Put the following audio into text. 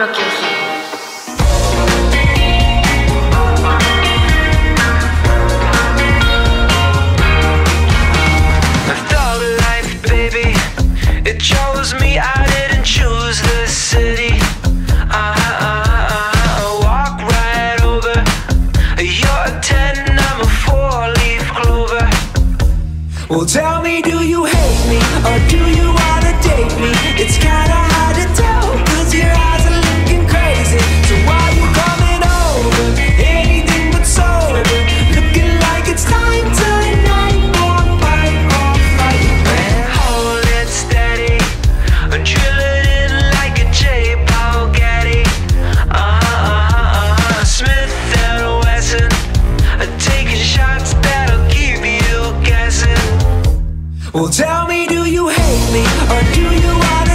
lo que hicimos. chose me, I didn't choose the city. I, I, I, I walk right over. You're a ten, I'm a four-leaf clover. Well, tell me, do you hate me or do you wanna date me? Well, tell me, do you hate me? Or do you wanna